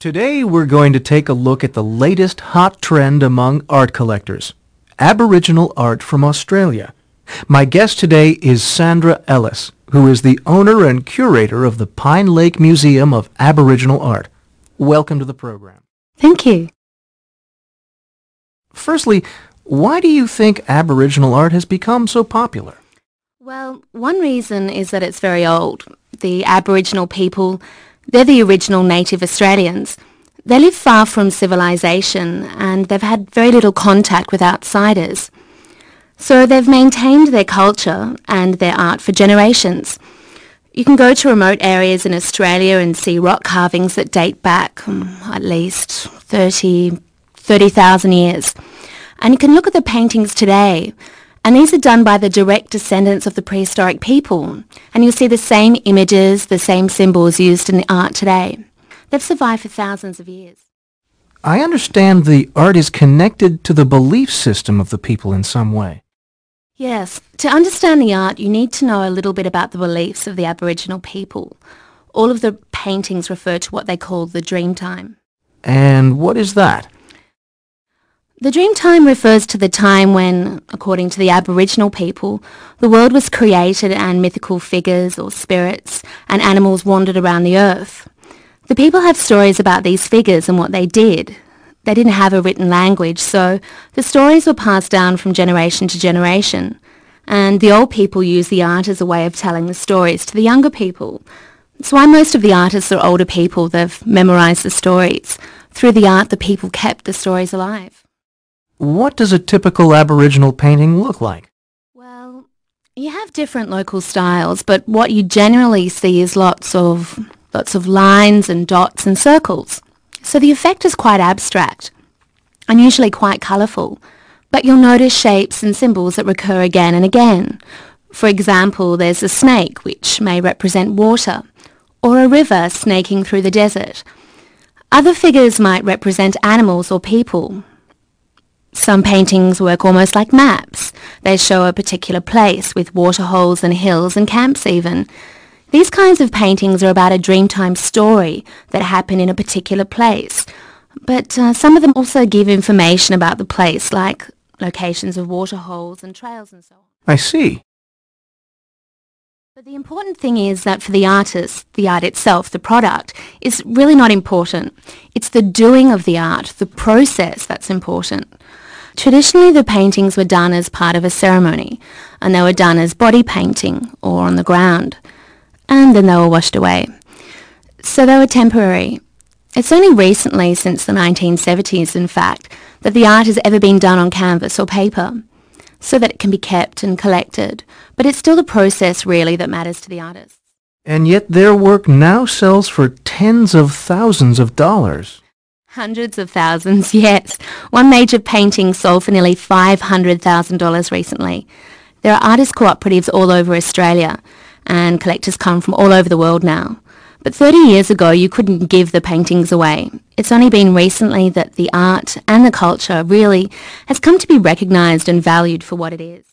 Today we're going to take a look at the latest hot trend among art collectors, Aboriginal art from Australia. My guest today is Sandra Ellis, who is the owner and curator of the Pine Lake Museum of Aboriginal Art. Welcome to the program. Thank you. Firstly, why do you think Aboriginal art has become so popular? Well, one reason is that it's very old. The Aboriginal people they're the original native Australians. They live far from civilization and they've had very little contact with outsiders. So they've maintained their culture and their art for generations. You can go to remote areas in Australia and see rock carvings that date back um, at least 30, 30,000 years. And you can look at the paintings today and these are done by the direct descendants of the prehistoric people. And you'll see the same images, the same symbols used in the art today. They've survived for thousands of years. I understand the art is connected to the belief system of the people in some way. Yes. To understand the art, you need to know a little bit about the beliefs of the Aboriginal people. All of the paintings refer to what they call the dream time. And what is that? The dream time refers to the time when, according to the Aboriginal people, the world was created and mythical figures or spirits and animals wandered around the earth. The people have stories about these figures and what they did. They didn't have a written language, so the stories were passed down from generation to generation. And the old people use the art as a way of telling the stories to the younger people. That's why most of the artists are older people. They've memorized the stories. Through the art, the people kept the stories alive. What does a typical Aboriginal painting look like? Well, you have different local styles, but what you generally see is lots of lots of lines and dots and circles. So the effect is quite abstract and usually quite colourful, but you'll notice shapes and symbols that recur again and again. For example, there's a snake, which may represent water, or a river snaking through the desert. Other figures might represent animals or people, some paintings work almost like maps. They show a particular place with waterholes and hills and camps even. These kinds of paintings are about a Dreamtime story that happened in a particular place. But uh, some of them also give information about the place, like locations of waterholes and trails and so on. I see. But the important thing is that for the artist, the art itself, the product, is really not important. It's the doing of the art, the process that's important. Traditionally, the paintings were done as part of a ceremony, and they were done as body painting or on the ground, and then they were washed away. So they were temporary. It's only recently, since the 1970s in fact, that the art has ever been done on canvas or paper, so that it can be kept and collected. But it's still the process really that matters to the artist. And yet their work now sells for tens of thousands of dollars. Hundreds of thousands, yes. One major painting sold for nearly $500,000 recently. There are artist cooperatives all over Australia, and collectors come from all over the world now. But 30 years ago, you couldn't give the paintings away. It's only been recently that the art and the culture really has come to be recognised and valued for what it is.